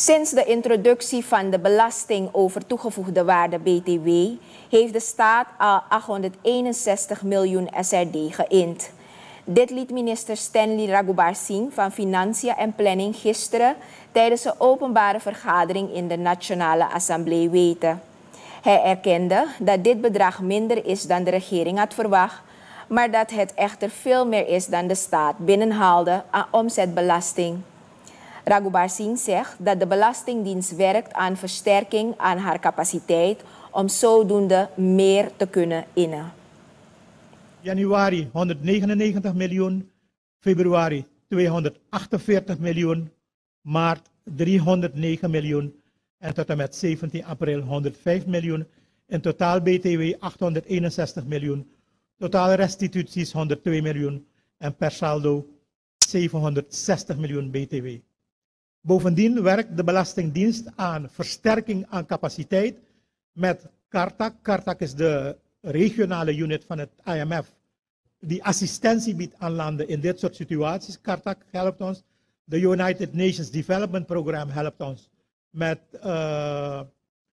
Sinds de introductie van de belasting over toegevoegde waarde BTW heeft de staat al 861 miljoen SRD geïnd. Dit liet minister Stanley Raghubar van Financiën en Planning gisteren tijdens een openbare vergadering in de Nationale Assemblée weten. Hij erkende dat dit bedrag minder is dan de regering had verwacht, maar dat het echter veel meer is dan de staat binnenhaalde aan omzetbelasting. Raghubar zegt dat de Belastingdienst werkt aan versterking aan haar capaciteit om zodoende meer te kunnen innen. Januari 199 miljoen, februari 248 miljoen, maart 309 miljoen en tot en met 17 april 105 miljoen. In totaal BTW 861 miljoen, totale restituties 102 miljoen en per saldo 760 miljoen BTW. Bovendien werkt de Belastingdienst aan versterking aan capaciteit met CARTAC. CARTAC is de regionale unit van het IMF die assistentie biedt aan landen in dit soort situaties. CARTAC helpt ons. De United Nations Development Program helpt ons met, uh,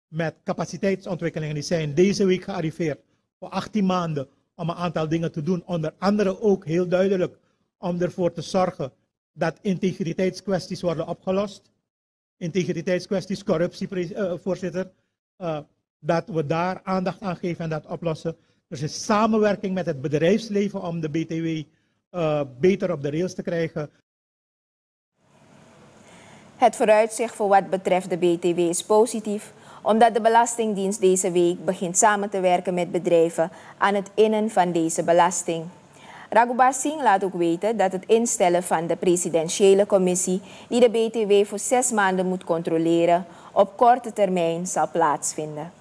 met capaciteitsontwikkelingen. Die zijn deze week gearriveerd voor 18 maanden om een aantal dingen te doen. Onder andere ook heel duidelijk om ervoor te zorgen dat integriteitskwesties worden opgelost. Integriteitskwesties, corruptie, uh, voorzitter. Uh, dat we daar aandacht aan geven en dat oplossen. Er is samenwerking met het bedrijfsleven om de BTW uh, beter op de rails te krijgen. Het vooruitzicht voor wat betreft de BTW is positief, omdat de Belastingdienst deze week begint samen te werken met bedrijven aan het innen van deze belasting. Raghubar Singh laat ook weten dat het instellen van de presidentiële commissie, die de BTW voor zes maanden moet controleren, op korte termijn zal plaatsvinden.